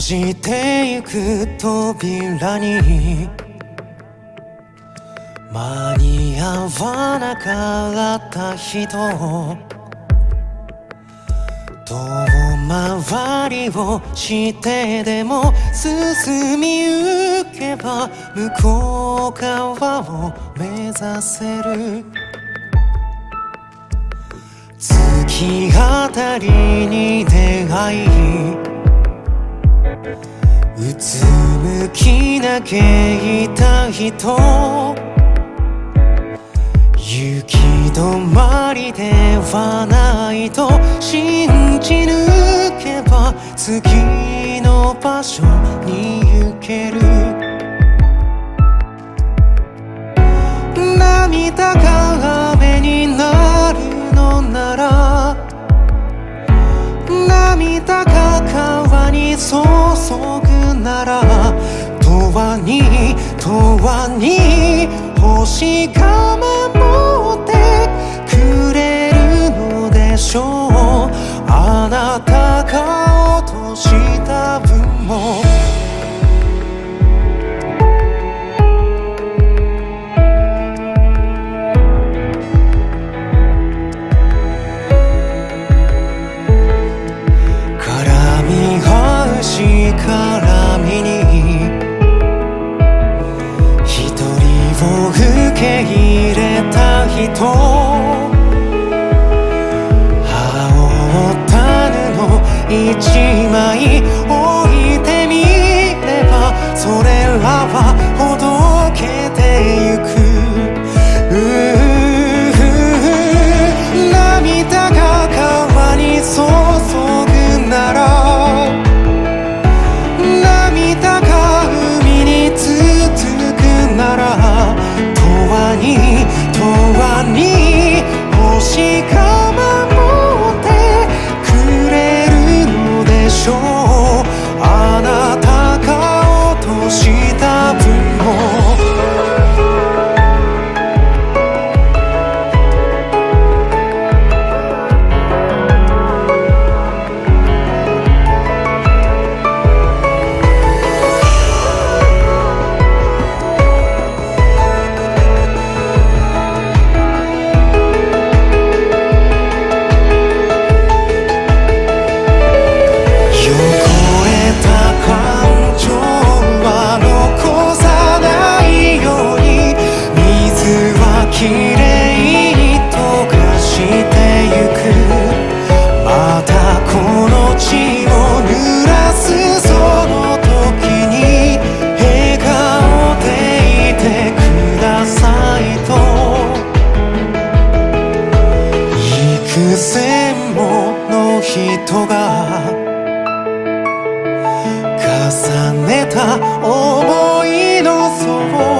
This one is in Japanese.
閉じてゆく扉に。間に合わなかった人。遠回りをしてでも進みゆけば向こう側を目指せる。月あたりに出会いつむきなけいた人行き止まりではないと信じ抜けば次の場所に行ける涙が雨になるのなら涙が川に注ぐなら永遠に永遠に星が守ってくれるのでしょう。あなたが落とした分も。絡み合うし絡みに一人を受け入れた人羽織った布一枚置いてみればそれらはめた思いの層そ